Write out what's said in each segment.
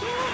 Oh!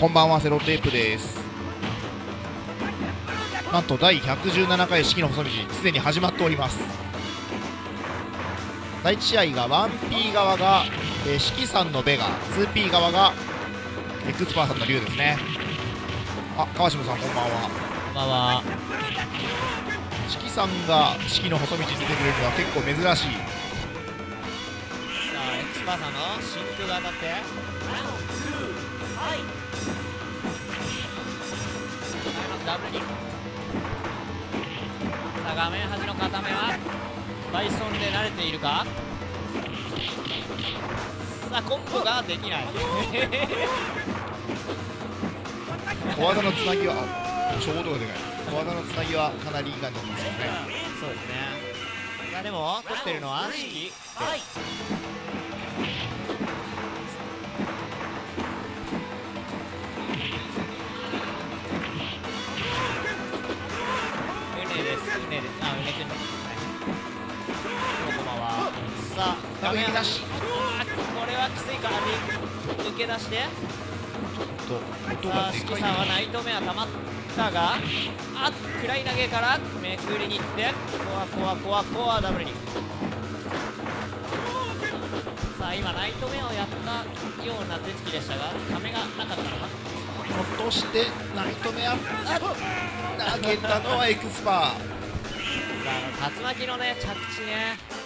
こんばんはセロテープです。なんと第117回式の細道すでに始まっております。第1試合が 1P 側が、えー、式さんのベガ 2P 側がエクスパーさんの竜ですね。あ川島さんこんばんは。こんばんは。式さんが式の細道に出てくれるのは結構珍しい。さあエクスパーさんの真空が当たってイソンで慣れているか？さあコンボができない。小技のつなぎはあちょうどがでかい。小技のつなぎはかなりいい感じですよね。そうですね。さあでも取ってるのは式うさあ画面出し。これはきついか抜け出して。と音さがでかいさんはナイトメア溜まったがあ暗い投げからめくりに行ってコアコアコアコアダブルに。さあ今ナイトメアをやったような手つきでしたがためがなかったのか。落としてナイトメア。投げたのはエクスパー。竜巻のね着地ね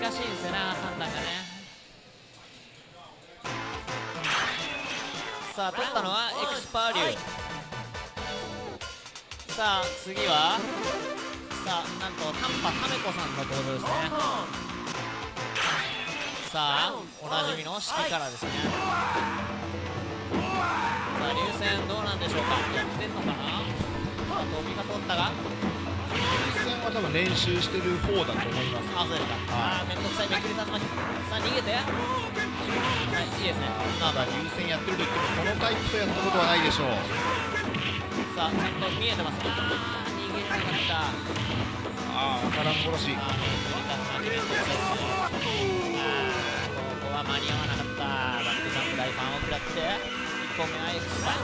難しいんですよね判断がね。さあ取ったのはエクスパー流さあ次は？さあなんとタンパタメコさんの登場ですね。さあおなじみの式からですね。さあ流線どうなんでしょうか？やってんのかな？さあ飛びが通ったが多分練習してる方だと思います。あそうですか。あんどくさいめくり竜巻さあ逃げて。はいいいですね。まあまあ優先やってると言ってもこのタイプとやったことはないでしょう。さあちゃんと見えてますあー逃げれなかった。ああバラン殺し。あーめんどくさいあーここは間に合わなかった。バックジャンプ大ンを食らって。1本目クス。パ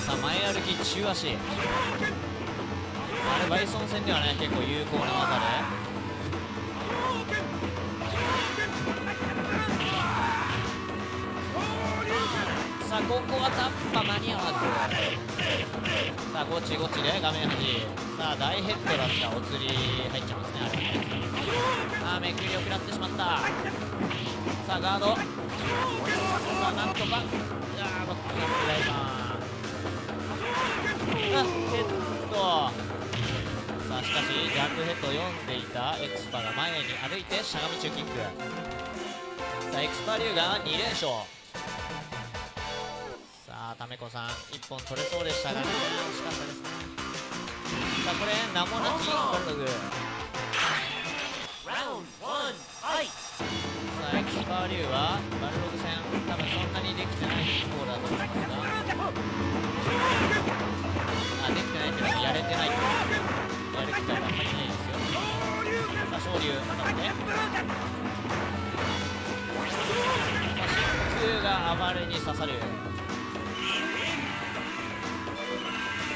さあ前歩き中足あれバイソン戦ではね結構有効な技でさあここはタッパ間に合わずさあゴチゴチで画面端。さあ大ヘッドだったお釣り入っちゃいますねあれはねあめくりを食らってしまったさあガードさあなんとかあーバックジャンプ大ファンあヘッドさあしかしジャンプヘッドを読んでいたエクスパが前に歩いてしゃがみ中キック。さあエクスパ龍が2連勝。さあタメコさん1本取れそうでしたが惜しかったですね。さあこれ名もなきバルログさあエクスパ龍はバルログ戦多分そんなにできてない方だと思いますが。あできてないっていうのはやれてないってこと。る機会があんまりない。ですよさあ昇竜当たってさあ真空が暴れに刺さるさ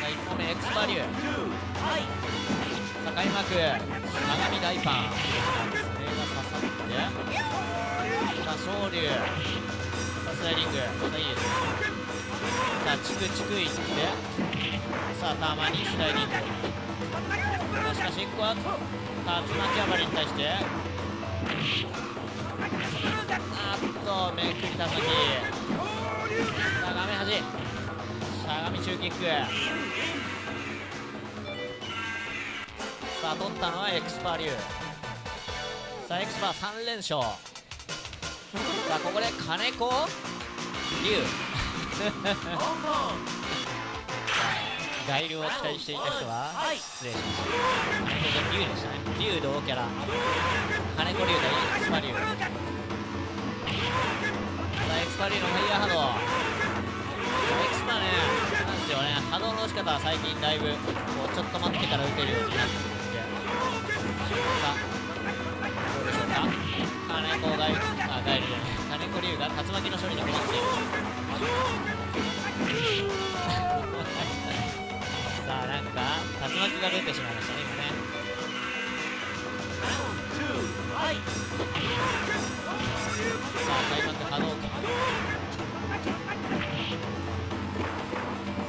あ1本目エクスパー竜さあ開幕長見大パンそれが刺さってさあ昇竜さあスライディングさあいいですさあチクチクいって。さあたまにスライディング。しかし1個は竜巻暴れに対して。あっとめくり竜巻さあ画面端。しゃがみ中キック。さあ取ったのはエクスパー流さあエクスパー3連勝。さあここで金子龍。ガイルを期待していた人は失礼しました金子龍でしたね龍同キャラ。金子龍対エクスパ龍さあエクスパ龍のファイヤー波動。エクスパね。なんですよね。波動の打ち方は最近だいぶこうちょっと待ってから打てるようになってきて。さあどうでしょうか。金子ガイルあカエル金子龍が竜巻の処理に困っているさあなんか竜巻が出てしまいましたね今ねさあ開幕波動拳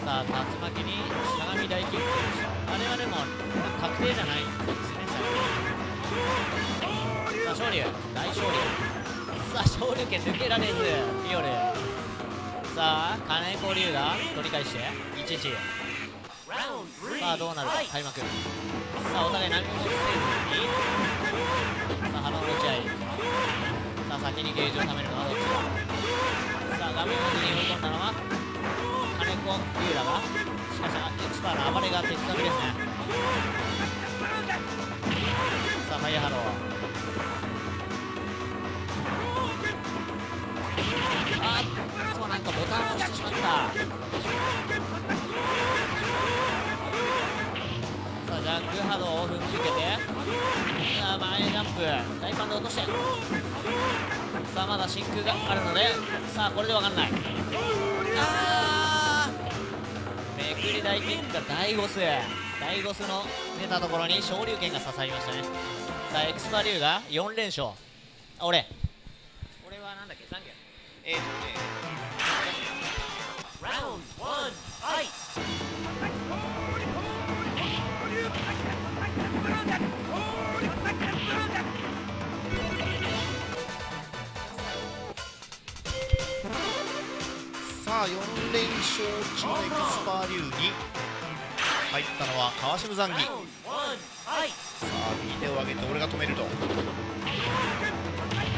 さあ竜巻にしゃがみ大キックあれはでも確定じゃないんですねさあ勝利大勝利さあ勝利権抜けられずフィオルさあ金子龍が取り返して。1時さあどうなるか。開幕。さあお互い何もせずに。さあ鼻の打ち合い。さあ先にゲージを貯めるのはどっちだ。さあ画面奥に追い込んだのは金子龍らが。しかしエクスパーの暴れが的確ですね。さあファイヤーハローあっそうなんかボタンを押してしまった。さあジャンク波動を踏んづけて。さあ前ジャンプ。大パンで落として。さあまだ真空があるので。さあこれで分かんない。あーめくり大キックが大ゴス大ゴスの出たところに昇竜拳が刺さりましたね。さあエクスパリューが4連勝。俺えーとね Round one, fight! さあ4連勝中エクスパーリュウに入ったのは川島ザンギさあ右手を上げて俺が止めると。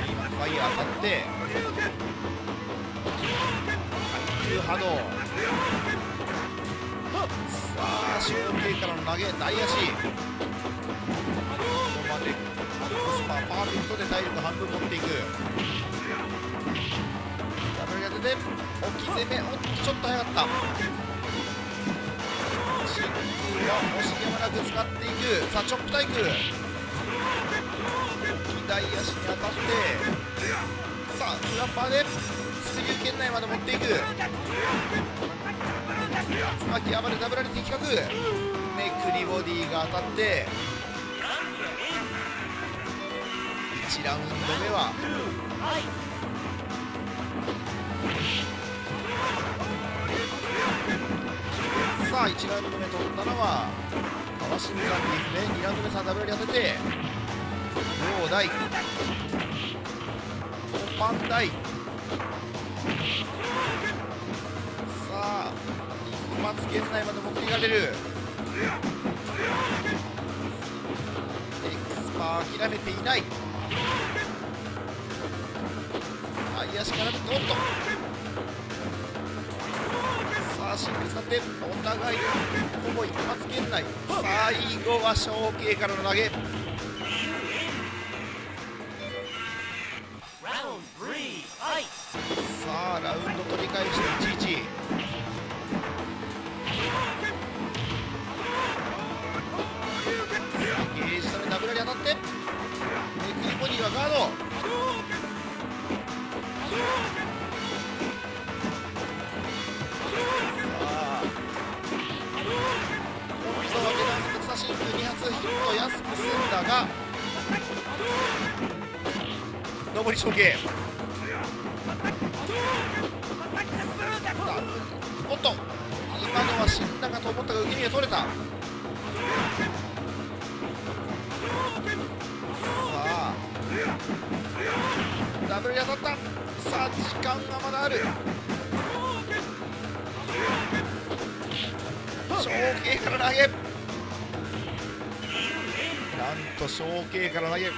今ファイヤー当たって。空波動さあ小径からの投げ大足。ここまでエクスパパーフェクトで体力半分持っていく。ダブルが出て大きい攻めおっとちょっと早かった。真空を惜しげもなく使っていく。さあチョップ対空左足に当たって。さあフラッパーで圏内まで持っていく。竜巻暴れダブられ的確めくりボディが当たって。1ラウンド目は。さあ1ラウンド目取ったのは。川島さんリーフで2ラウンド目さダブルに当てて。両大。パン大。一発圏内まで持っていかれる。エクスパー諦めていない。右足からおっと。さあシングル使ってお互いほぼ一発圏内最後は小径からの投げ。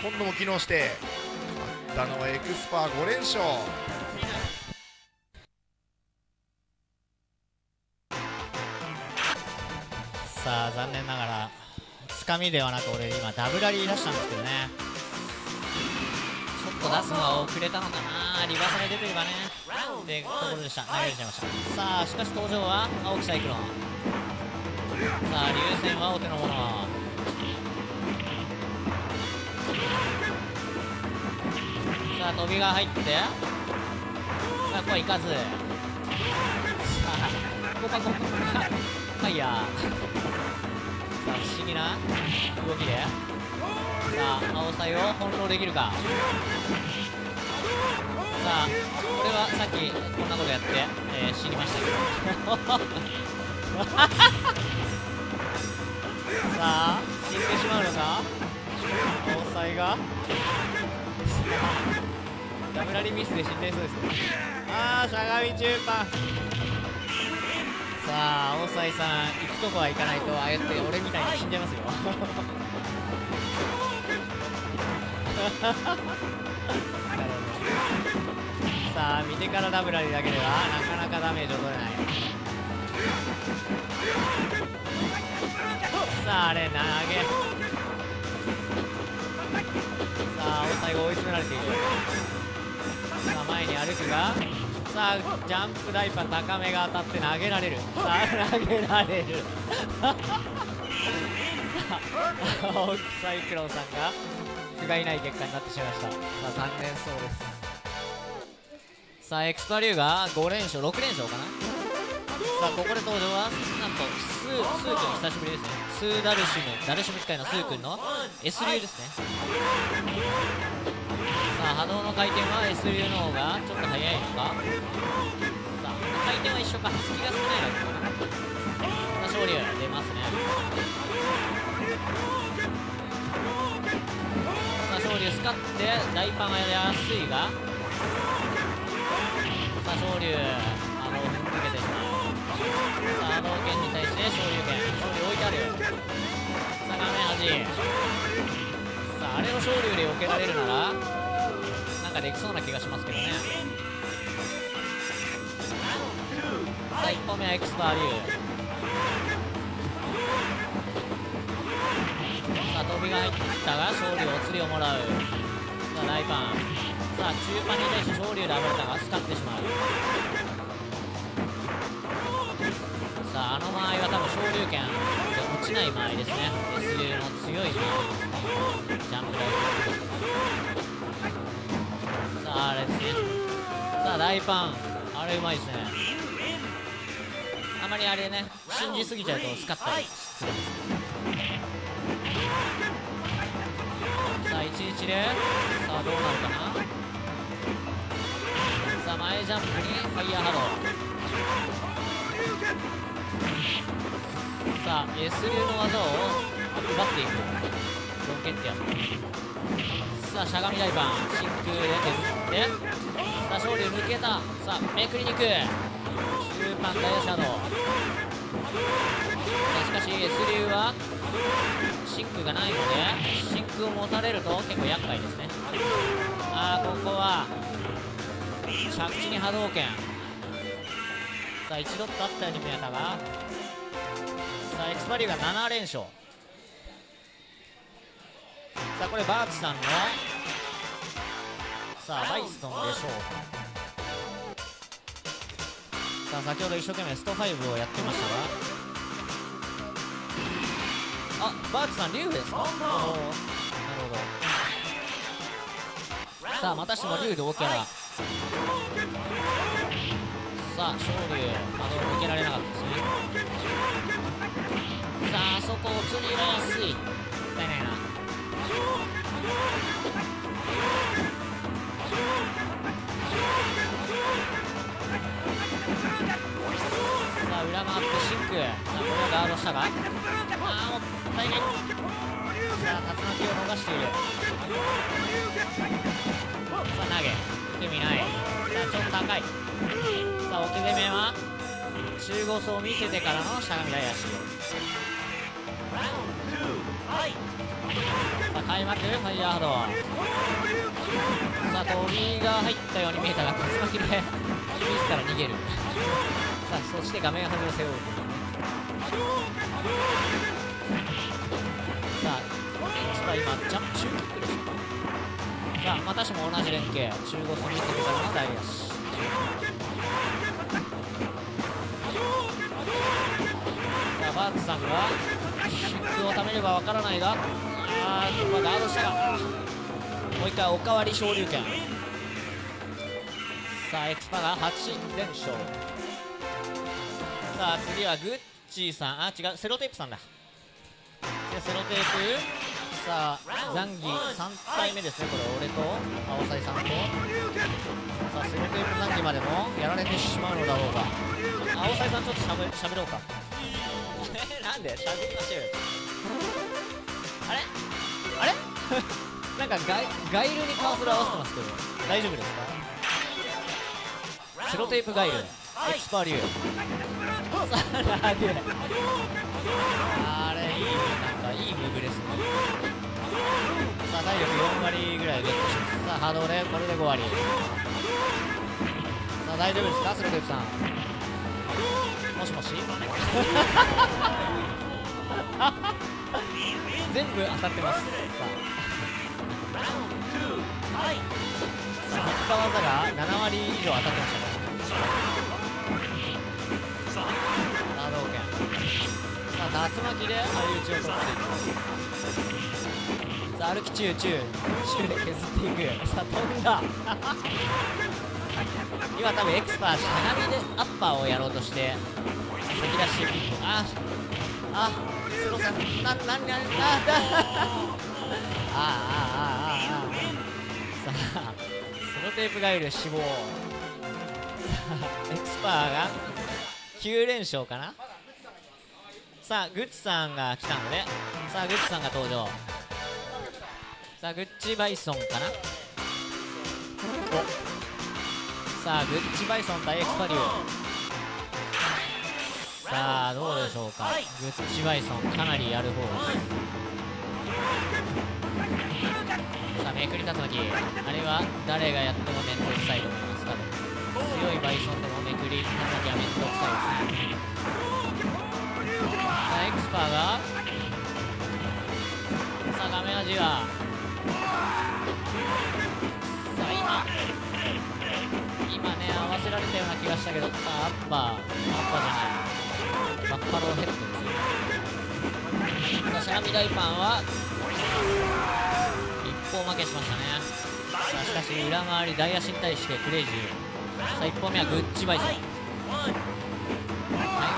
今度も機能して勝ったのはエクスパー5連勝。さあ残念ながらつかみではなく俺今ダブラリー出したんですけどね。ちょっと出すのは遅れたのかな。リバーサル出てればね。ってところでした。投げれちゃいました。さあしかし登場は青木サイクロンさあ流線はお手の物ささあ飛びが入って。さあここはいかず。ここかここ。かファイヤーさあ不思議な動きで。さあ青サイを翻弄できるか。さあこれはさっきこんなことやって、えー死にましたけど。さあ死んでしまうのか？青サイが。ダブラリミスで死んでそうです。よあしゃがみ中盤さあ青サイさん行くとこは行かないとああやって俺みたいに死んじゃいますよ。さあ見てからダブラリだけではなかなかダメージを取れない。さああれ投げ。さあ青サイが追い詰められている。さあ前に歩くがさあジャンプダイパー高めが当たって投げられる。さあ投げられる。青木サイクロンさんが不甲斐ない結果になってしまいました。さあ残念そうです。さあエクスパリューが5連勝6連勝かな。さあここで登場はなんとスースー君久しぶりですね。スーダルシムダルシム使いのスー君の S 流ですね。さあ波動の回転は S 流の方がちょっと速いのか。さあ回転は一緒か。隙が少ないだけか。なさあ勝利出ますね。さあ勝利スカって大パンが安いが。さあ昇竜あの踏んづけてしまう。さあ波動拳に対して昇竜拳。昇竜置いてあるさあ画面端。さああれの昇竜で避けられるなら。かできそうな気がしますけどね。さあ1本目はエクスパー。竜さあ飛びが入ったが勝利お釣りをもらう。さあ大パン。さあ中盤に対して勝利で暴れたがスカってしまう。さああの間合いは多分昇竜拳。で落ちない間合いですね。S 流の強い間合。いですねジャンプ大さああれですねさあ大パン。あれうまいですね。あまりあれね信じすぎちゃうとスカったりするんですさあ11で。さあどうなるかな。さあ前ジャンプにファイヤーハロー。さあ S 流の技を奪っていくロケットや。さあしゃがみ大パン真空で削ってさあ勝利抜けたさあめくりに行く中盤ダイヤシャドウ。さあしかし S 流は真空がないので真空を持たれると結構厄介ですね。ああここは着地に波動拳。さあ一度とあったように見えたがさあエクスパリューが7連勝。さあこれバーチさんのさあバイストンでしょうか。さあ先ほど一生懸命スト5をやってましたが。あバーチさん竜ですか？おー。なるほど。さあまたしても竜で大キャラさあ勝利まだ受けられなかったですね。さあそこお釣りが安いったいないな。さあ裏回ってシンクさあこれはガードしたがああもったいないさあ竜巻を逃している。さあ投げ。意味ない。さあちょっと高い。さあ置き攻めは中ゴスを見せてからのしゃがみ大足。さあ開幕ファイヤー波動さあ飛びが入ったように見えたが竜巻で自ら逃げるさあそして画面端を背負うさあエクスパ今ジャンプ中キックでしたさあまたしても同じ連携中ゴス見せてからの大足さあバーツさんがシックを貯めればわからないが。あーここはガードしたがもう一回おかわり昇竜拳。さあエクスパが8連勝。さあ次はグッチーさん。あ違うセロテープさんだ。セロテープ。さあザンギ3体目ですね。これ俺と青サイさんと。さあセロテープザンギまでもやられてしまうのだろうが。青サイさんちょっとしゃべしゃべろうか。え なんでしゃべりましょうよ。あれ？あれ？なんかガイガイルにカーソル合わせてますけど。大丈夫ですか？セロテープガイル。エクスパーリュー。あラグあれいいなんかいいムーブですね。さあ体力4割ぐらいゲットします。さあ波動でこれで5割。さあ大丈夫ですか？セロテープさん。もしもし？全部当たってます。さあ。さあ振った技が7割以上当たってましたね。波動拳さあ竜巻で相打ちを取っていくさあ歩き中中中で削っていく。さあ飛んだ今多分エクスパーしゃがみでアッパーをやろうとして先出しキックああスロさんなななななああああああさあ。セロテープガイル死亡エクスパーが9連勝かなさあグッチさんが来たのでさあグッチさんが登場。さあグッチバイソンかな。さあグッチバイソン対エクスパリュー。さあどうでしょうか。グッチバイソンかなりやる方。ですさあめくり竜巻あれは誰がやっても面倒くさいと思います多分強いバイソンでもめくり竜巻は面倒くさいですね。さあエクスパーがさあ画面味は。さあ今今ね合わせられたような気がしたけどさあアッパーアッパーじゃない。バッファローヘッドですよさあシャラミ大パンは一方負けしましたね。さあしかし裏回り大足に対してクレイジー。さあ1本目はグッチバイソンタイマン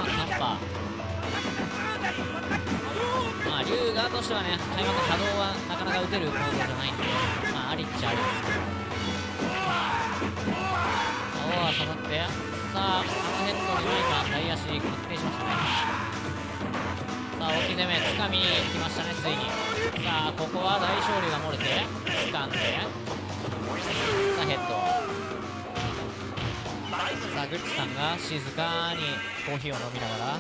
カンパーまあ龍側としてはね開幕波動はなかなか打てる行動じゃないんで。まあありっちゃありですけどさあオーは刺さってさああのヘッドには今大足確定しましたね。さあ大きい攻めつかみきましたねついに。さあここは大勝利が漏れて掴んでさあヘッド。さあグッチさんが静かにコーヒーを飲みながら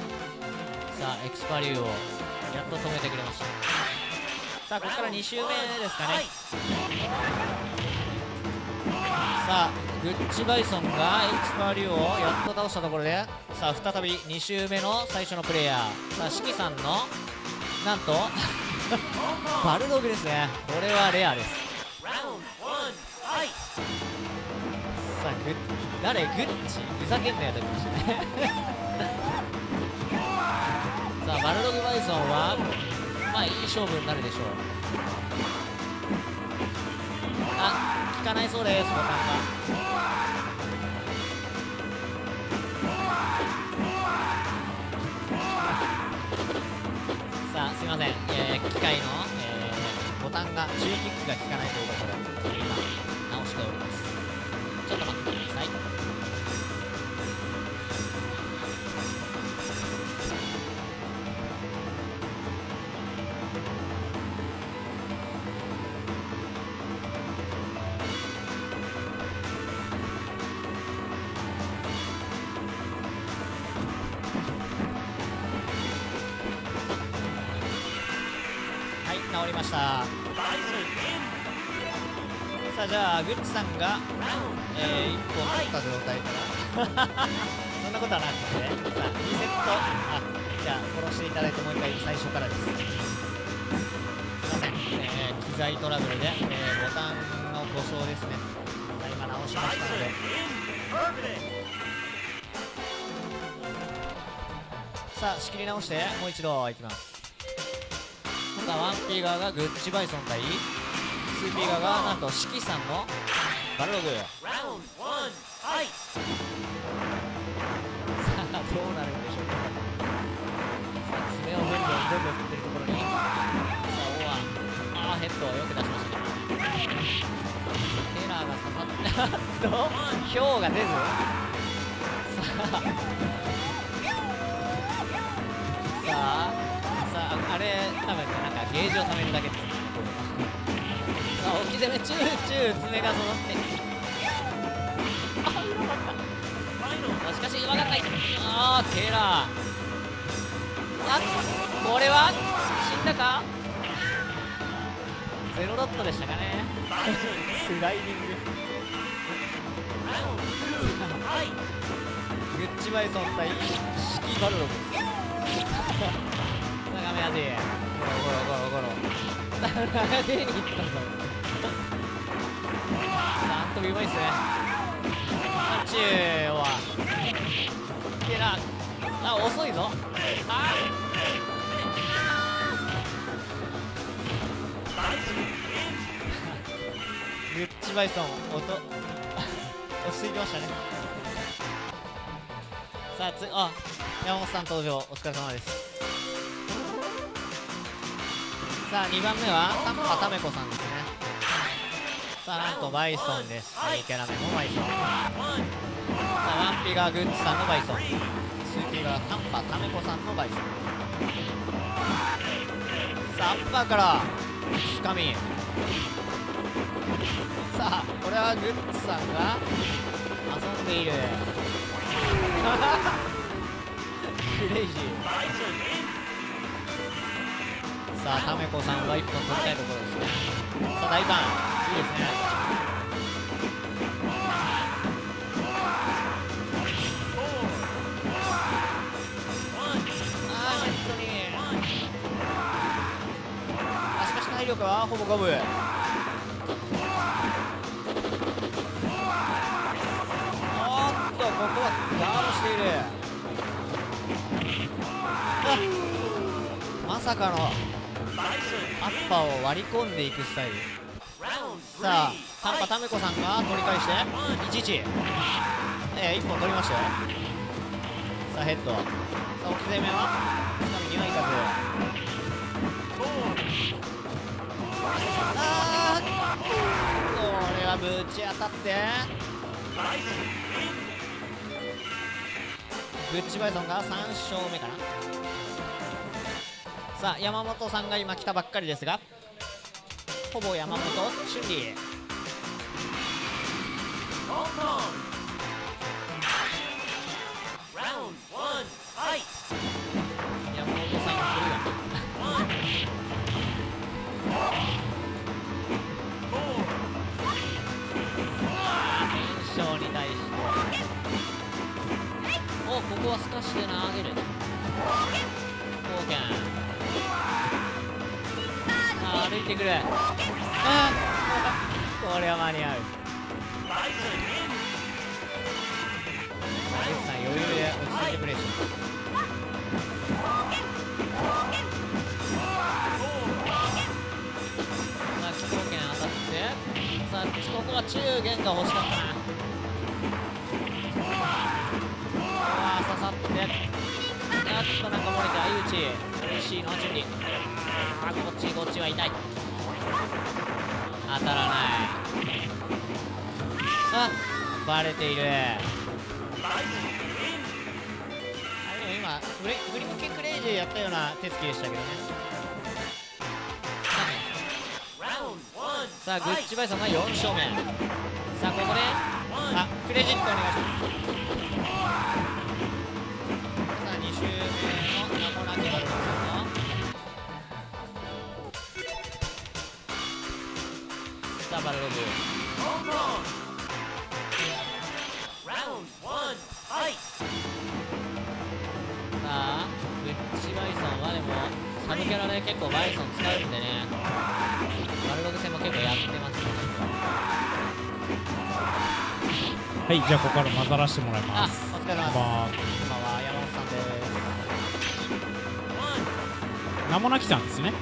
さあエクスパリューをやっと止めてくれました。さあここから2周目ですかね。さあグッチバイソンがエクスパリューをやっと倒したところでさあ再び2周目の最初のプレイヤー。さあシキさんのなんと バルドグですね。これはレアです。さあグッ誰？グッチ？ふざけんなよと言ってましたね。さあバルドグバイソンはまあいい勝負になるでしょう。あ効かないそうですボタンが。さあすいません、えー機械の、えーボタンが中キックが効かないということで今直しております。ちょっと待ってください。じゃあグッチさんが、えー、1本取った状態から そんなことはなくてさあ2セット。あじゃあ殺していただいてもう一回最初からです。すいません、えー機材トラブルで、えーボタンの故障ですね。今直しましたので。さあ仕切り直してもう一度いきます。さあ 1P 側がグッチバイソン対 2P 側がなんと四季さんのバルログさあどうなるんでしょうか。さあ爪をブンブンブンブン振ってるところにさあオアあーヘッドをよく出しました。ねテラーが刺さってとヒョウが出ずさあさああれ多分ねなんかゲージを貯めるだけです。あ置き攻めチュー。チュー。爪が揃ってあうまかったしかし分かんないあー。テラー。あこれは死んだかゼロドットでしたかねスライディンググッチバイソン対シキバルログ長め味ゴロゴロゴロゴロ長めにいったぞさああんとびうまいっすね。サンチューはテラあ遅いぞ。あ グッチバイソン音落ち着いてましたね。さあつあ山本さん登場。お疲れ様です。さあ2番目はタンパタメコさんです。あなんとバイソンです。2キャラ目もバイソン。さあワンピがグッチさんのバイソン。数キがタンパタメコさんのバイソン。さあアッパーからつかみさあこれはグッズさんが遊んでいる。クレイジー。さあタメコさんは1本取りたいところですね。さあ大パいいですねあーネットに。あしかし体力はほぼ五分。おっとここはガードしているあまさかのアッパーを割り込んでいくスタイル。さあ three, タンパタメコさんが取り返して11えー、1本取りましたよ。さあヘッド。さあ置き攻めはつかみにはいかず。あーこれはぶち当たって。グッチバイソンが3勝目かな。さあ山本さんが今来たばっかりですがほぼ山本春利 Hong Kong! Round one, fight! 山本さん来るよ One, four, 連勝に対しておここはすかして投げる貢献あ歩いてくるあーこれは間に合う。Bison in マジさん余裕で落ち着いてプレーしますさあ気貢献当たって。さあここは中元が欲しかったなあー刺さって。やっとなんか漏れて相打ち。嬉しいの準備あこっちこっちは痛い。当たらない。あバレている。あでも今フレフリムキクレイジーやったような手つきでしたけどね。さあグッチバイソンが4勝目さあここであクレジットお願いします。さあバルログ!さあグッチバイソンはでもサブキャラで結構バイソン使うんでねバルログ戦も結構やってますねはい、じゃあここから混ざらせてもらいあます。お疲れ様ですこんばんは今は山本さんです名もなきさんですね。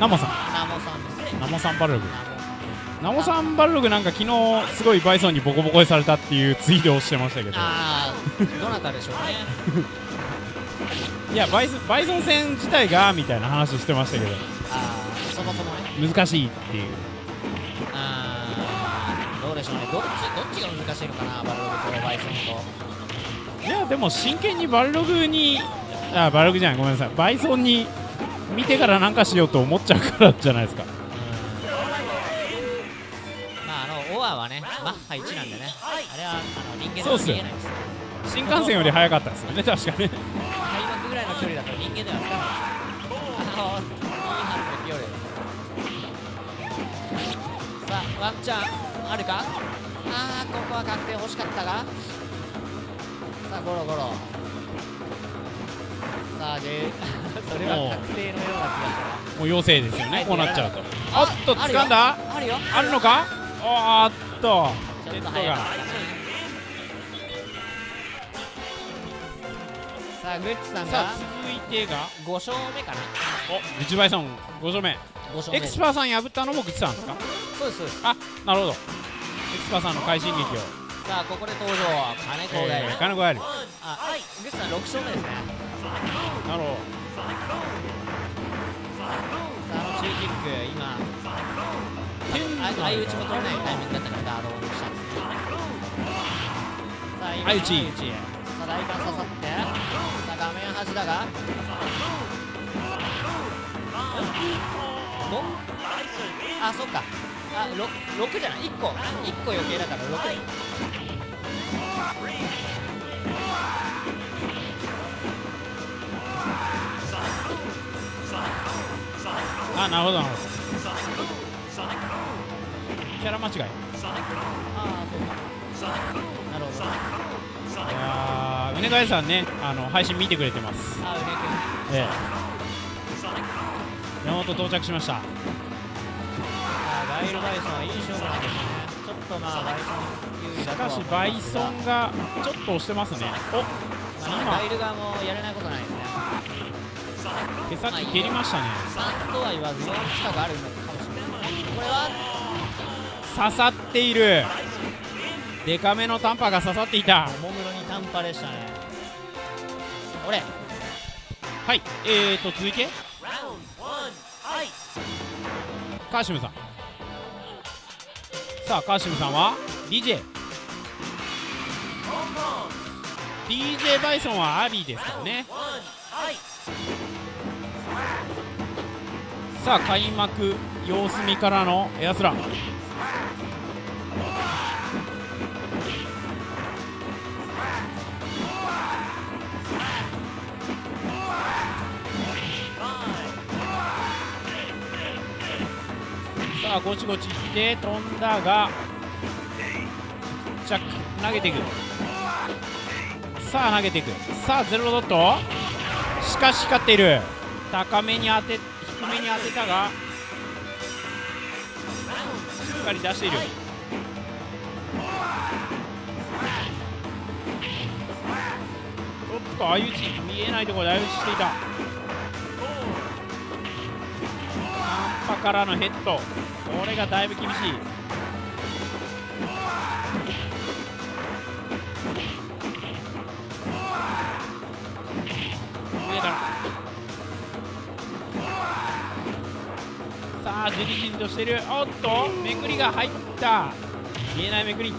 ナモさん。ナモさんですナモさんバルブ。ナモさんナモさんバルログなんか昨日すごいバイソンにボコボコにされたっていうツイートをしてましたけど。ああどなたでしょうね。いやバイソバイソン戦自体がみたいな話してましたけど。ああそもそもね。難しいっていう。ああどうでしょうね。どっちどっちが難しいのかなバルログとバイソンと。いやでも真剣にバルログにあバルログじゃないごめんなさい。バイソンに見てからなんかしようと思っちゃうからじゃないですかアはねマッハ1なんでね。あれはあの人間ではそうっすよ。見えないです。新幹線より速かったですよね確かね。開幕ぐらいの距離だと人間ではつかないですさあワンチャンあるか？あーここは確定欲しかったがさあゴロゴロ。さあで それは確定のような気がしたもう妖精ですよね。こうなっちゃうと。あおっと掴んだ？あるよ。あるのか？おーっと。ちょネッが。たさあグッチさんさあが続いてが。5勝目かな。おグッチバイソン5勝目。5勝目。エクスパーさん破ったのもグッチさんですか？そうですそうです。あなるほど。エクスパーさんの快進撃を。さあここで登場金子がいる、えー金子がある。あグッチさん6勝目ですね。なるほさああの中キック今相打ちも取れないタイミングだったからガードをしたんですねさあ今相打ち。相打ち。さあ大観刺さって。さあ画面端だが。5? あそっか。あ 6, 6じゃない？1個。1個余計だから6あなるほどなるほどキャラ間違い。いああそうか。なるほどやー、うねがえさんねあの配信見てくれてます。あうねくん。ええ。山本到着しました。あガイルバイソンはいい勝負なんですね。ちょっとまあバイソン有利しだとはかしバイソンがちょっと押してますね。おまあ、ガイル側もやれないことないですね。手先蹴りましたね。3とは言わず4近くあるのかもしれないこれは刺さっている。デカめの短波が刺さっていた。おもむろに短波でしたね。俺はい。えーと続いて!カーシムさん。さあカーシムさんは？DJ DJ バイソンはアリーですからね!さあ開幕様子見からのエアスランさあゴチゴチいって飛んだがチャック投げていく。さあ投げていく。さあゼロドット。しかし光っている。高めに当て低めに当てたがかり出している。ちょっと相打ち見えないところで相打ちしていた。短波からのヘッド。これがだいぶ厳しい。上からさあじりじりとしてる。おっとめくりが入った。見えないめくり。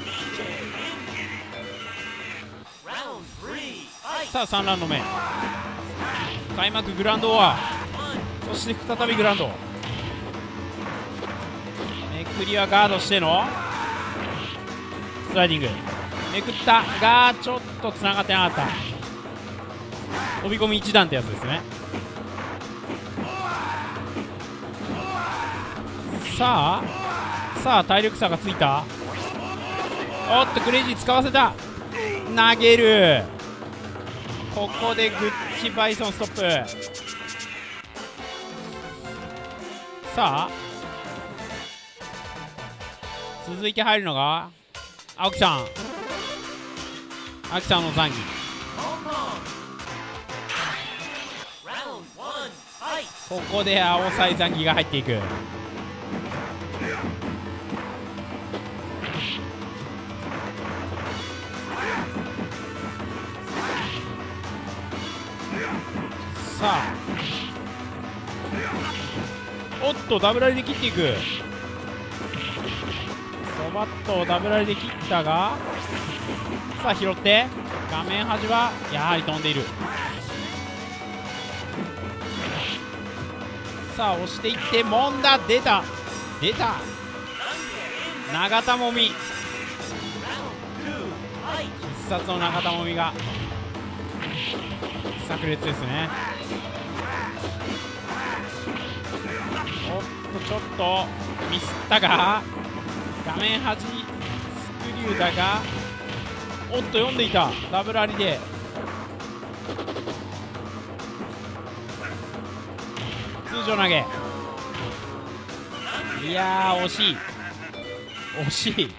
さあ3ラウンド目。開幕グランドオアそして再びグランド。めくりはガードしての。スライディング。めくった。がちょっとつながってなかった。飛び込み一段ってやつですね。さあさあ体力差がついた。おっとクレイジー使わせた。投げる。ここでグッチバイソンストップ。さあ続いて入るのが青木さん。青木さんの残機 Round one, fight! ここで青サイ残機が入っていく。あ。おっとダブラリで切っていく。そばっとダブラリで切ったが。さあ拾って。画面端はやはり飛んでいる。さあ押していってもんだ。出た。出た。長田もみ。必殺の長田もみが。炸裂ですね。おっとちょっとミスったが画面端スクリューだがおっと読んでいた。ダブルアリで。通常投げ。いや惜しい。惜しい。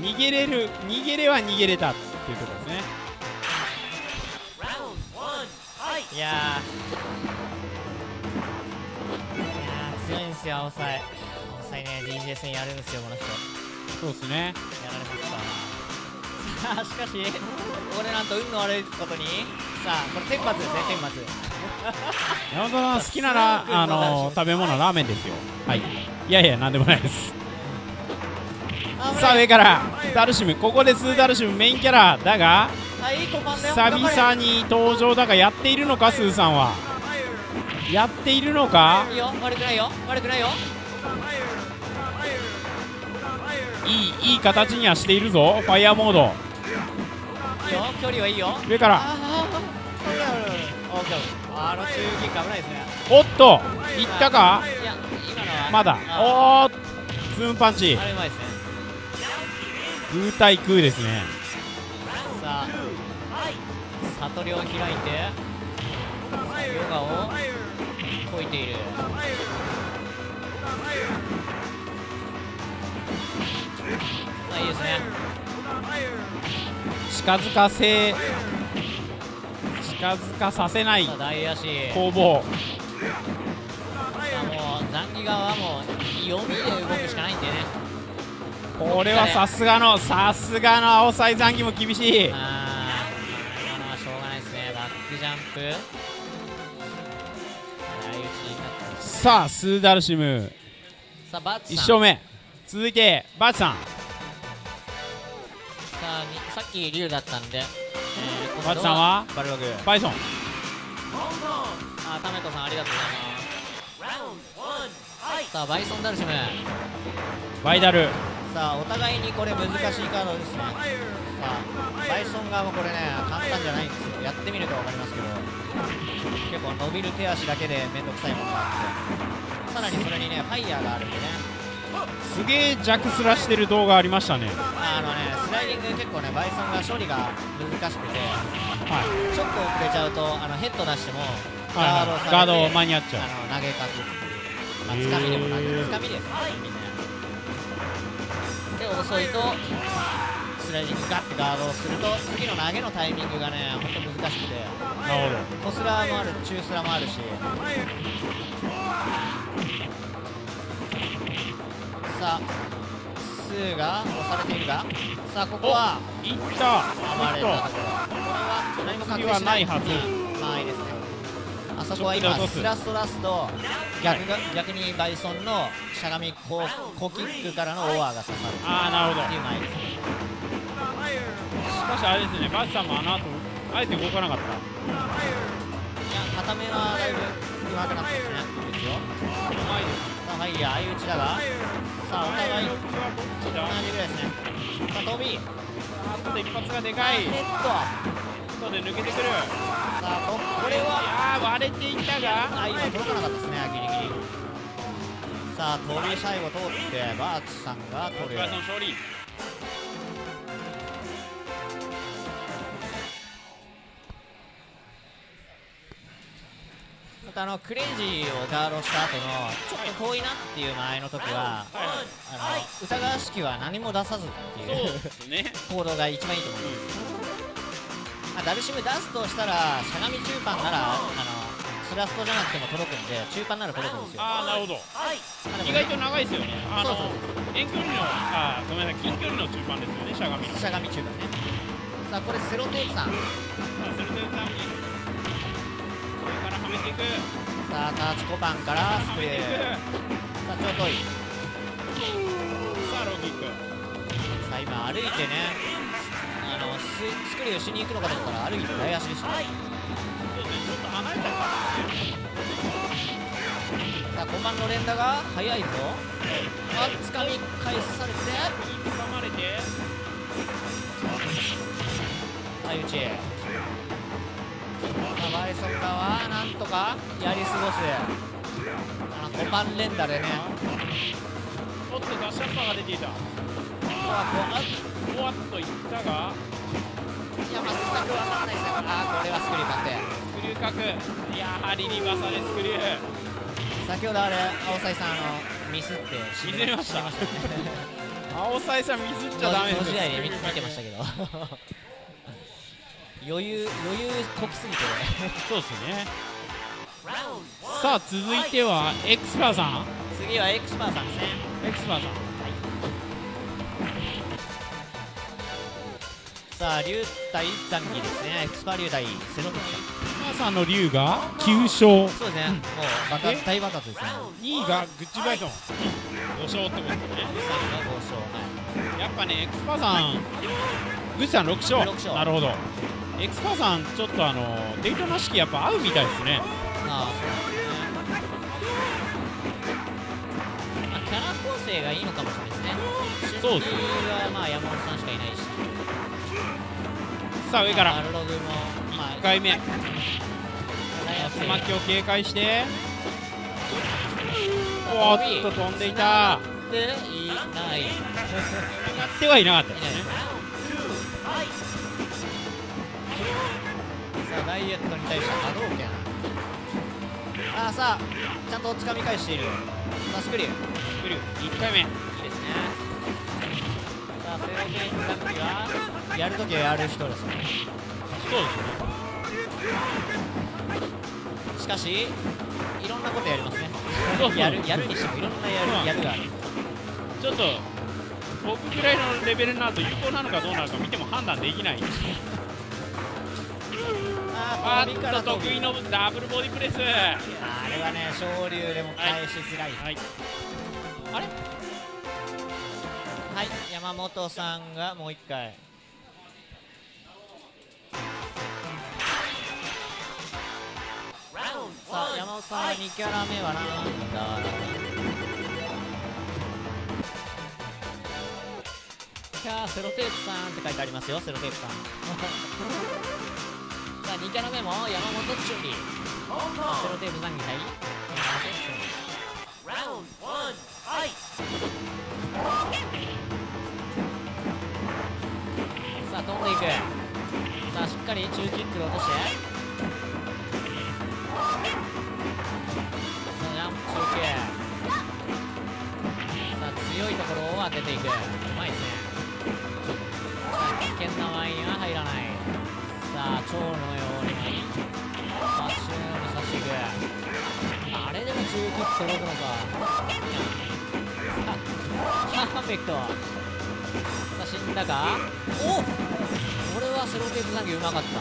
逃げれる逃げれは逃げれたっていうところですね。い。やー。いやー強いんですよ青サイ青サイね DJ 戦やるんですよこの人。そうですね。やられました。さあしかしこれなんと運の悪いことに。さあこれ天罰ですね天罰。山本さん好きならあの食べ物ラーメンですよ。はい。いやいやなんでもないです。さあ上からダルシム。ここでスーダルシムメインキャラだが久々に登場だがやっているのかスーさんは？やっているのか？いいよ悪くないよ。悪くないよ。いいいい形にはしているぞ。ファイヤーモード。いいよ距離はいいよ。上から。おっといったか？まだ。あおーンパンチ。あれうまいですね。空対空ですねさあ悟りを開いてヨガを解いている。まあいいですね。近づかせ近づかさせない。攻防。さあもう残儀側はもう読みで動くしかないんでねこれはさすがのさすがの青サイ残機も厳しい。ああ今のはしょうがないですね。バックジャンプ。さあスーダルシム。さあバッツ1さん。勝目。続いてバチさん。さあにさっき竜だったんで、えー、バッツさんは？バルログ。バイソン。あタメトさんありがとうございます.さあバイソンダルシム。バイダルさあお互いにこれ難しいカードですね。さあバイソン側もこれね簡単じゃないんですよ。やってみると分かりますけど。結構伸びる手足だけで面倒くさいものがあって。さらにそれにねファイヤーがあるんでね。すげえ弱スラしてる動画ありましたね。あのねスライディング結構ねバイソンが処理が難しくて。はい。ちょっと遅れちゃうとあのヘッド出してもガード間に合っちゃう。あの投げかけまあつかみでも投げへーつかみです。ねで遅いとスライディングガッてガードをすると次の投げのタイミングがね本当難しくてなるほコスラもある中スラもあるし。さあスーが押されているが。さあここはどいった。暴れたところこれは何も隠次はしないはず。まあいいですねあそこは今スラスト出すと逆が逆にバイソンのしゃがみココキックからのオーアーが刺さる。ああなるほど。っていう前です。ねしかしあれですねバチさんもあの後あえて動かなかったいや固めはだいぶ上手くなってますねいいですようまいですさあはい相打ちだが。さあお互い。同じぐらいですねさあ飛び。あと一発がでかい。ネット後で抜けてくる。さあここれは割れていたが。あ今届かなかったですねギリギリ。さあ飛び最後通ってバーチさんが取る。バイソン勝利。またあのクレイジーをガードした後のちょっと遠いなっていう間合いの時ははい。あの疑わしきは何も出さずっていそうね。行動が一番いいと思います、まあ、ダルシム出すとしたらしゃがみ中盤ならあのスラストじゃなくても届くんで中盤なら届くんですよ。ああなるほど。でも意外と長いですよね。あの遠距離のあーごめんなさい。近距離の中盤ですよねしゃがみの。しゃがみ中盤ね。さあこれセロテープさん。さあそれでさんにこれからは潰していく。さあタッチコパンからスクリュー。さあちょうどいい。さあローキックさあ今歩いてねあのススクリューしに行くのかと思ったら歩いて台足でしたね。さあコパンの連打が速いぞ。あ掴み返されて。掴まれて相打ちさあバイソン側はなんとかやり過ごす。あのコパン連打でね。おっとガシャンパが出ていた。ここはわっといったがや全く分かんないですよあこれはスクリュー確定スクリュー角やはりリバサでスクリュー先ほどあれ青サイさんあのミスってミスりましたましたね青サイさんミスっちゃダメですの時代で見てましたけ。ど余裕余裕こきすぎてそうですねさあ続いてはエクスパーさん次はエクスパーさんですねエクスパーさんさあ竜対残儀ですね。エクスパー竜対セロトキさん。さんの竜が9勝そうですね。もう爆発大爆発ですね。2位がグッチバイソン。5勝ってことね3が5勝。はいやっぱねエクスパーさん。グッチさん6勝。六勝。なるほど。エクスパーさんちょっとあのデイトナ式やっぱ合うみたいですね。ああそうですね、まあ、キャラ構成がいいのかもしれないですね。そうですはまあ山本さんさあ上から。まあアルログもまあ1回目竜巻を警戒して。おーっと飛んでいた。でいない当たってはいなかったですね。さあダイエットに対して波動拳。ああさあちゃんと掴み返している。さあスクリュー。いいスクリュー。1回目。ですねやるときはやる人ですねそうですね。しかしいろんなことやりますね。そうそうやる やるにしてもいろんなやるやるがある。ちょっと僕ぐらいのレベルになると有効なのかどうなのか見ても判断できない。ああーっと得意のダブルボディプレス。はあれはね昇竜でも返しづらい、い。あれ？はい山本さんがもう一回。さあ山本さんは2キャラ目はなんだ。キャーセロテープさんって書いてありますよセロテープさん。さあ2キャラ目も山本チュンリーさあセロテープさんにはい山本チュンリー Round one, fight! さあ飛んでいく。さあしっかり中キックで落として。さあジャンプ中継。さあ強いところを当てていく。うまいですね。さあ危険なワインは入らない。さあ蝶のように。マッシュのように刺していくあれでも中キック届くのか。パーフェクト。さあ死んだかおこれはセロテープ残業うまかった。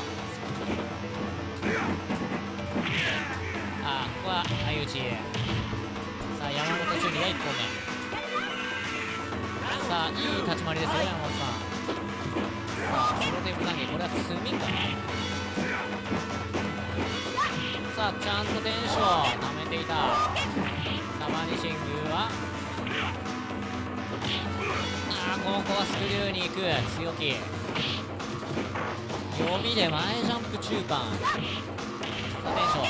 あここは相打ちさあ山本中二が1本目。さあいい立ち回りですよ山本さん。さあセロテープ残業これは積みかなさあちゃんとテンション舐めていた。さあバニシングはあーここはスクリューに行く強気。読みで前ジャンプ中盤。さあテンション。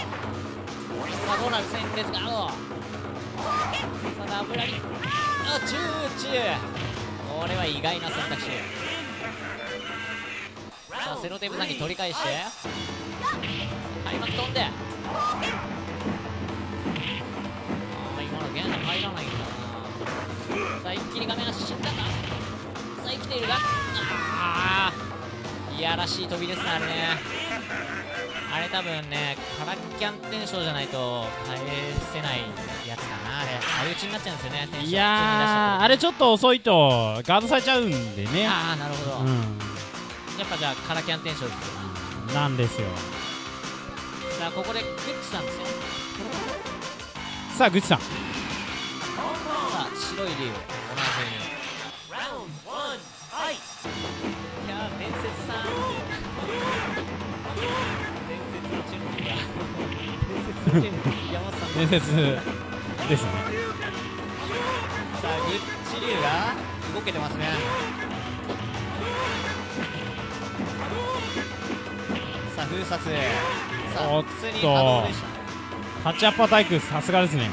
さあどうなる戦列ガードさあダブラリ。あチューチューこれは意外な選択肢。さあセロテープさんに取り返して。開幕飛んで。あー今のゲン入らないんだ。さあ一気に画面が死んだか。さあ生きているがああいやらしい飛びですねあれね。あれ多分ねカラッキャンテンションじゃないと返せないやつかなあれ。相打ちになっちゃうんですよねテンション。いやーあれちょっと遅いとガードされちゃうんでね。ああなるほど、うやっぱじゃあカラキャンテンションですよんなんですよ。ささあここでグッチさんですね。さあグッチさんさあ白い竜おなじみ!いやー伝説さん伝説のチュンリーが伝説のチュンリー山本さん伝説ですね。さあグッチ竜が動けてますね。さあ封殺。さあ普通にでした。ねタッチアッパータイクさすがですね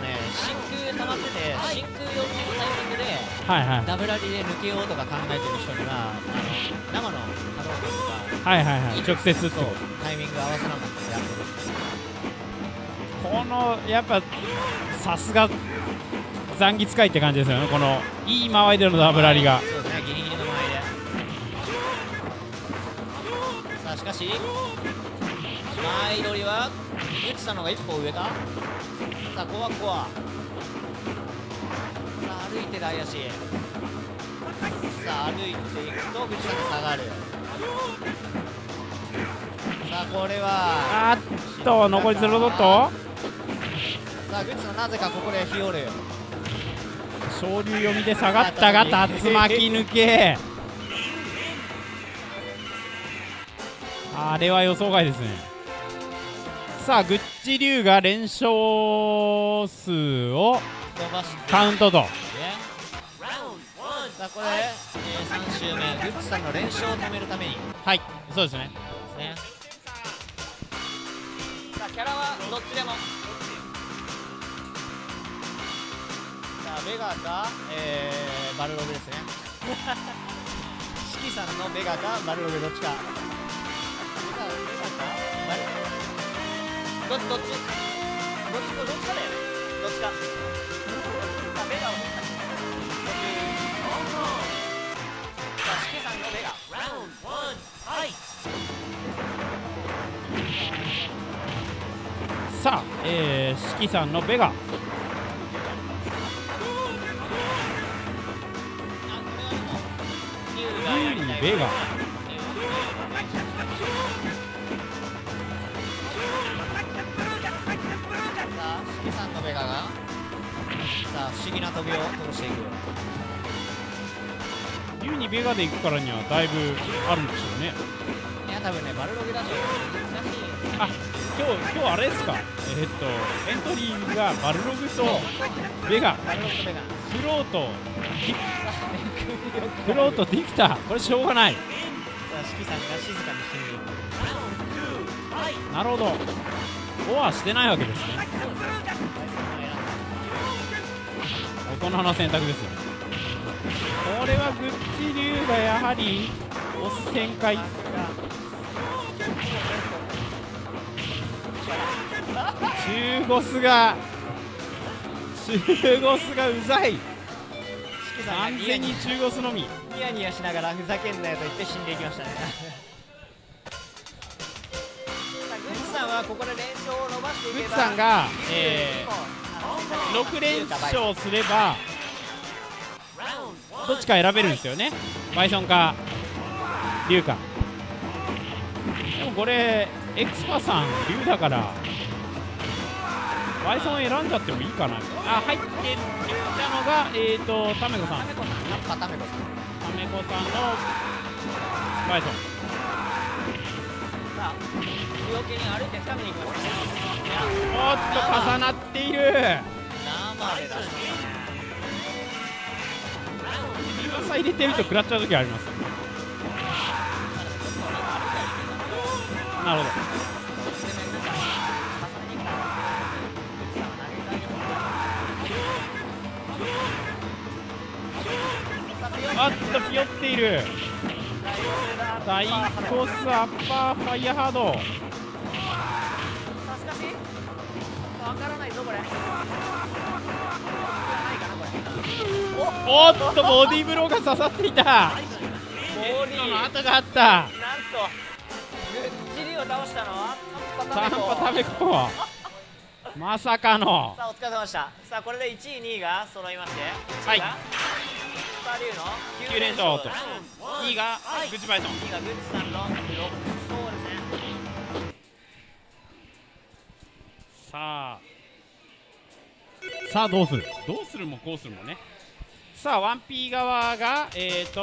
ね真空溜まってて真空4のタイミングではいはい。ダブラリで抜けようとか考えてる人にはあの生の波動拳がはいはいはい。直接そうこタイミング合わせなかったでやこのやっぱさすが残機使いって感じですよね。このいい間合いでのダブラリが。そうですね。ギリギリの前で。さあしかし前取りはユッチさんの方が一歩上か？さあここはここは。さあ歩いてる怪しい。さあ歩いていくとグッチさんが下がる。さあこれはあーっと残り0ドットさあグッチさんなぜかここで日和。る昇竜読みで下がったが竜巻抜け。あれは予想外ですねさあグッチ竜が連勝数をカウントと。さあこれ、えー、3周目グッチさんの連勝を止めるために。はいそうですね。ねさあキャラはどっちでも。さあベガか、えー、バルログですね。シキさんのベガかバルログどっちか。ベガかバルどっちどっちどっちどっちか。だよねどっちか。さあベガを取ったさあシキさんのベガ round one, fight! さあ、えー、四季さんのベガ竜竜にベガさんのベガがさあ、不思議な飛びを通していく竜にベガで行くからにはだいぶあるんでしょうね。いや、多分ね、バルログだと難しいあ今日今日あれですか？えーっとエントリーがバルログとベガ。バルログとベガ。フロート フロートできたこれしょうがない。さあ、しきさんが静かに死んでいく!なるほどオアしてないわけですね。大人の選択ですよ。ねこれはグッチ流がやはり押す展開。中ゴスが中ゴスがうざい。完全に中ゴスのみ。ニヤニヤしながらふざけんなよと言って死んでいきましたねさんはここで連勝を伸ばしていけばさんが、えー、6連勝すればどっちか選べるんですよね。バイソンか竜か。でもこれエクスパさん竜だからバイソン選んじゃってもいいかな。あ入ってきたのがえーとタメコさんタメコさん。タメコさんのバイソン。強気に歩いて掴みに行きましおっと重なっている生で出しましたね。朝入れてると食らっちゃう時あります。なるほど。あっとピヨっている。大コースアッパーファイヤーハードしかしわからないぞこれ。おっとボディーブローが刺さっていた。ボディの跡があったなんと。ぐっちりを倒したの？はタタンンパタパメコまさかのさあお疲れ様でした。さあこれで1位2位が揃いまして。はい。1位がスパリューの9連勝と。round one, 2位がグッチバイソン2位がグッチさんの6さあ。さあどうする？どうするもこうするもね。さあ 1P 側がえーと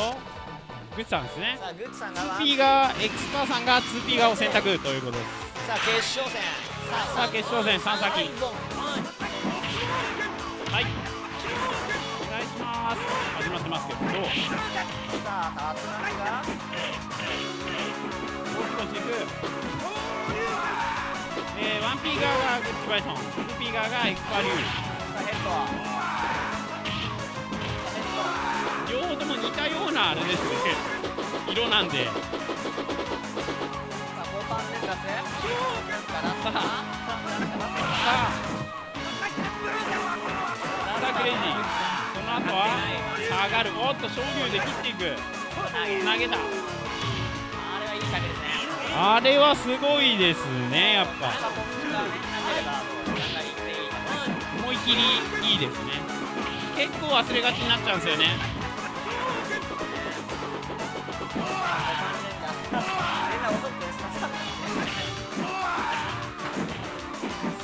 グッチさんですね。さあグッチさんが 2P 側エクスパーさんが 2P 側を選択ということです。さあ決勝戦。ささあ決勝戦3先はい。お願いします。始まってますけど。どうさあ竜巻が。もう少しいくえー、1P 側がグッチバイソン 2P 側がエクスパリューさあヘッドさあヘッド両方とも似たようなあれですね色なんでさあボタン連打してなんかラスさあさあさあクレイジーその後は下がるおっと昇竜で切っていく投げたあれはいいタグですねあれはすごいですねやっぱ。思い切りいいですね。結構忘れがちになっちゃうんですよね。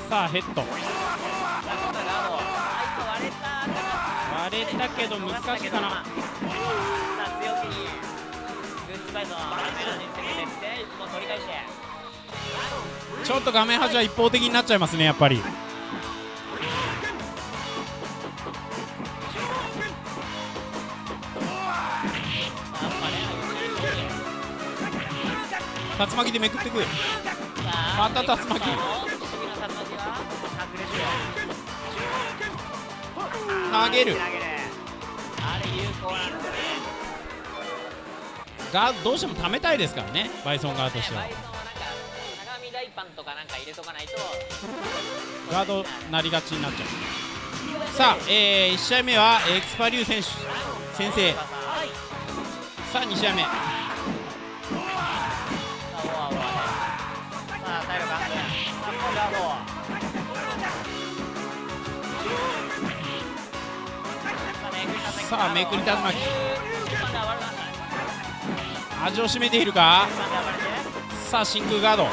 さあヘッド。割れたけど難しいかな。ちょっと画面端は一方的になっちゃいますねやっぱり。竜巻でめくってくまた竜巻。投げる。あれ有効なんですよねがどうしても貯めたいですからねバイソン側としては。バイソンはなんか鏡大パンとかなんか入れとかないとガードなりがちになっちゃう。さあ、えー、1試合目はエクスパリュー選手先生。さあ2試合目。さあめくり竜巻まだ上がらない味を占めているか？さあ真空ガード。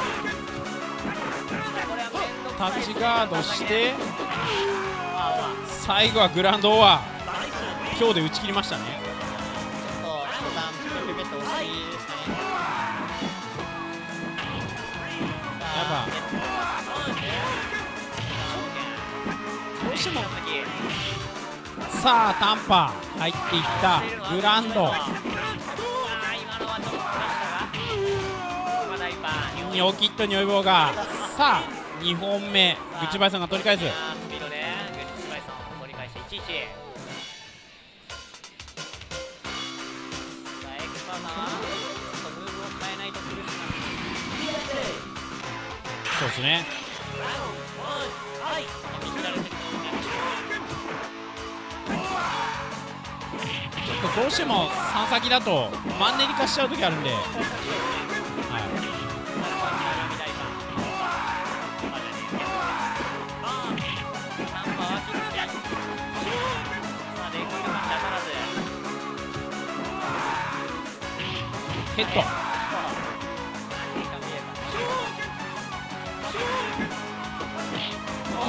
タッチガードして最後はグランドオア今日で打ち切りましたね。さあタンパ入っていった。グランドニョキッとニョイボーが。さあ2本目グッチバイソンが取り返す。スピードでグッチバイソン取り返して1-1さあエクスパーさんはちょっとムーブを変えないと苦しくなる。そうですねどうしても3先だとマンネリ化しちゃう時あるんで、ヘッド。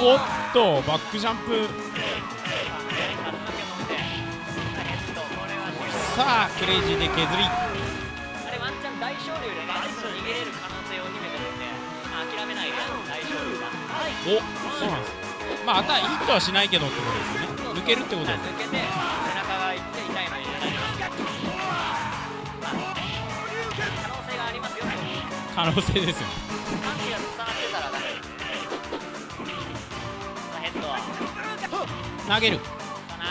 おっとバックジャンプ。さあクレイジーで削り。あれワンチャン大昇竜でね逃げれる可能性を秘めてるんで、まあ、諦めないで大昇竜がおそうなんです。まああたヒットはしないけどってことですよね。抜けるってことです抜けて背中がいって痛いのに可能性があります。よ可能性ですよ。パンチが重なってたらダメさあヘッドは。投げる。投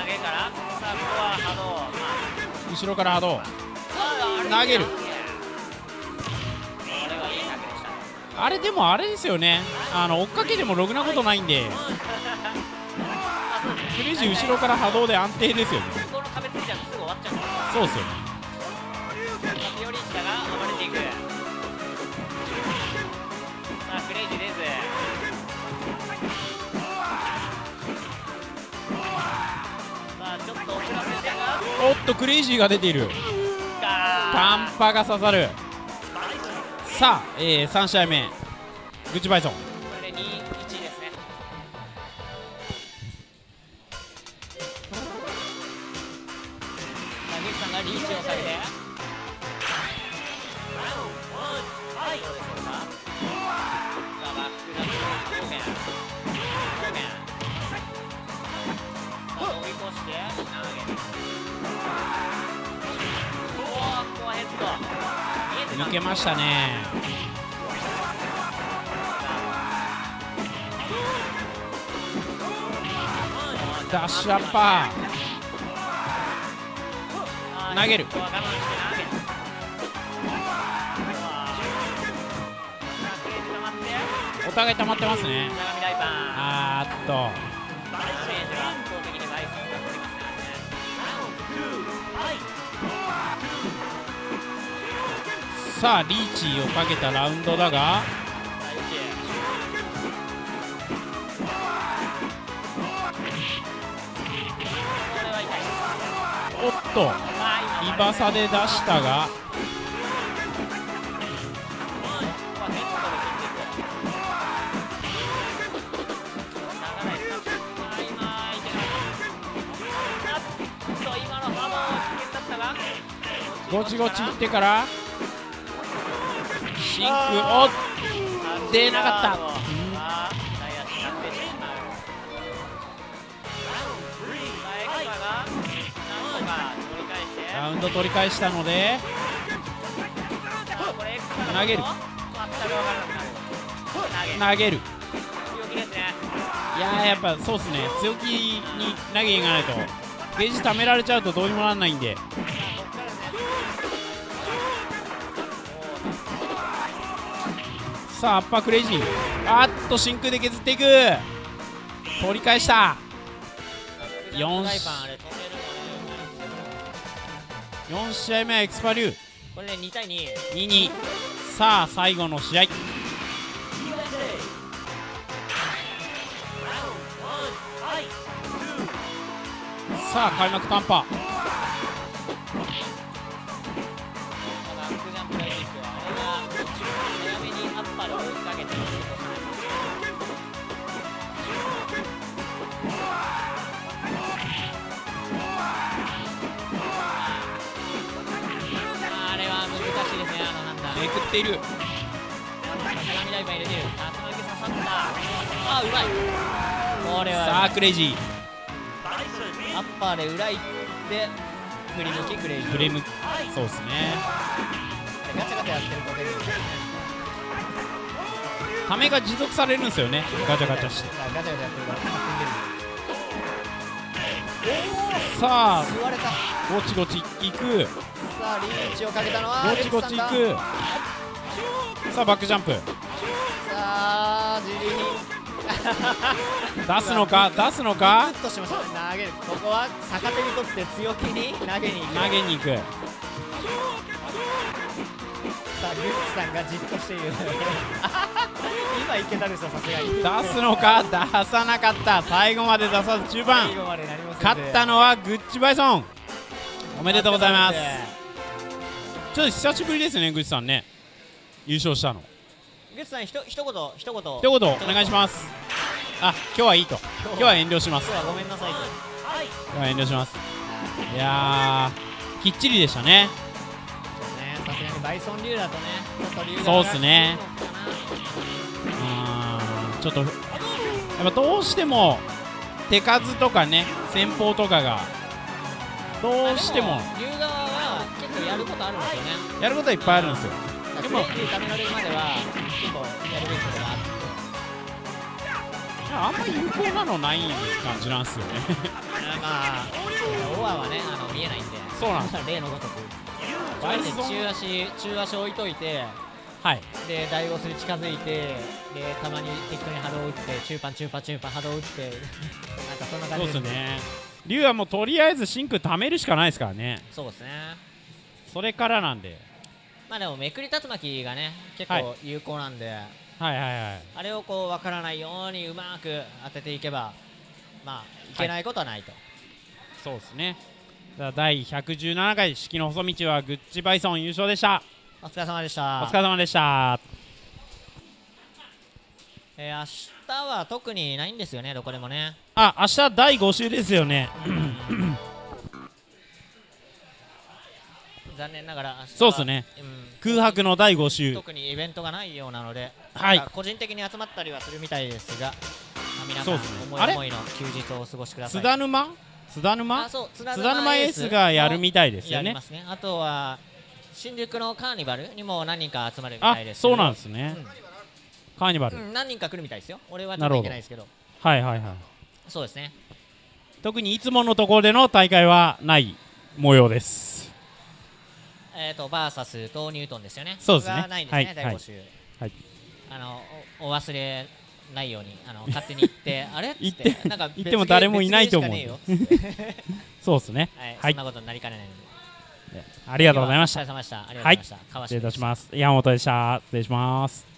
げからさあここは波動。ま後ろから波動投げる。あれでもあれですよね。あの追っかけてもろくなことないんで。クレイジー後ろから波動で安定ですよね。この壁ついちゃうっちゃうからそうですよね。さあクレイジーですおっとクレイジーが出ている。短波が刺さる。さあ、えー、3試合目。グッチバイソン。これ2 1ですね。さあグッチさんがリーチを下げて。抜けましたね。ダッシュアッパ投げるここは我慢して投げる。お互い溜まってますね。あーっと。さあリーチをかけたラウンドだが。おっとリバサで出したが。ゴチゴチいってから。シンクおっ出なかった。ラウンド取り返したので投げる。投げる。いややっぱそうっすね。強気に投げいかないと。ゲージ貯められちゃうとどうにもなんないんで。さあアッパークレイジ。ーあっと真空で削っていく。取り返した。4フライパンあれ。止めるのね4試合目はエクスパリュー。これで2対2 2-2さあ最後の試合。さあ開幕短波っている。鏡ダイバー入れてる。刺さった。あうまい。これさはあクレイジー。アッパーで裏行って振り抜きクレイジー。フレームそうですね。ガチャガチャやってると出るんで。すねためが持続されるんですよね。ガチャガチャして。さあガチャガチャやってるから勝さあ吸われたさゴチゴチいく。あリーチをかけたのはゴチゴチいくさあバックジャンプ。さあジリ出すのか？出すのか？ヒットしました投げる。ここは逆手にとって強気に投げに行く。投げに行く。さあグッチさんがじっとしている。今いけたでしょさすがに。出すのか？出さなかった。最後まで出さず中盤。勝ったのはグッチバイソン。おめでとうございます。ちょっと久しぶりですねグッチさんね優勝したの。グッチさんひと一言一言。一言お願いします。あ今日はいいと。今日は。遠慮します。今日はごめんなさいと。今日は遠慮します。いやーきっちりでしたね。そうね。さすがにバイソン流だとねちょっと流そうっすね。あーちょっとやっぱどうしても手数とかね先方とかがどうしても。龍側は結構やることあるんですよね。やることはいっぱいあるんですよででもレイジー貯められるまでは結構やるべきことがあってあんま有効なのない感じなんですよね。まあオアはねあの見えないんで。そうなんです。例のごとく。バイソン中足中足置いといてはい。で大ゴスに近づいてでたまに適当に波動打って中パン中パン中パン波動打って なんかそんな感そうじですね。龍はもうとりあえず真空貯めるしかないですからね。そうですね。それからなんでまあでもめくり竜巻がね結はい。構有効なんで、はいはいはい。あれをこう分からないようにうまく当てていけばまあいけないことはないと、そうですね。第117回式の細道はグッチバイソン優勝でした。お疲れ様でした。お疲れ様でした。えー明日は特にないんですよねどこでもね。あ明日第5週ですよね。残念ながら明日はそうっすね。うん空白の第5週。特にイベントがないようなので、はい。個人的に集まったりはするみたいですが、まあ、皆さん思い思いの休日をお過ごしください。津田沼？津田沼？津津田沼エースがやるみたいですよね。やりますね。あとは新宿のカーニバルにも何人か集まるみあたいですそうなんですね、カーニバル、うん、うん、何人か来るみたいですよ。俺はちょっなるほどと行けないですけど。はいはいはい。そうですね。特にいつものところでの大会はない模様ですえっ、ー、とバーサスとニュートンですよね。そうですね。がないんですね、はい大募集、はい。あのおお忘れないようにあの 勝手に行ってあれ？っって。なんか別行っても誰もいないと思う そうですね。はい、はい。そんなことになりかねないので。ありがとうございました。お疲れ様でした。ありがとうございました、川失礼いたしすます。山本でした。失礼します